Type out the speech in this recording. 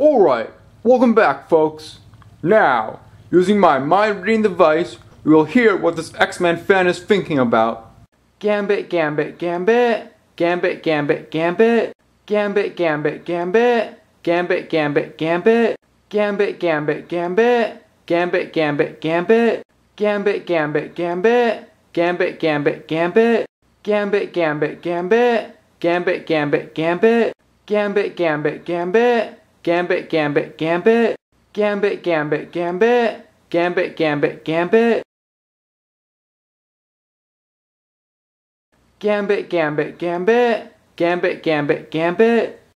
Alright, welcome back, folks. Now, using my mind reading device, we will hear what this X Men fan is thinking about. Gambit, Gambit, Gambit. Gambit, Gambit, Gambit. Gambit, Gambit, Gambit. Gambit, Gambit, Gambit. Gambit, Gambit, Gambit. Gambit, Gambit, Gambit. Gambit, Gambit, Gambit. Gambit, Gambit, Gambit. Gambit, Gambit, Gambit. Gambit, Gambit, Gambit. Gambit, Gambit, Gambit. Gambit, Gambit, Gambit. Gambit, Gambit, Gambit. Gambit, Gambit, Gambit. Gambit, Gambit, Gambit. Gambit, Gambit, Gambit.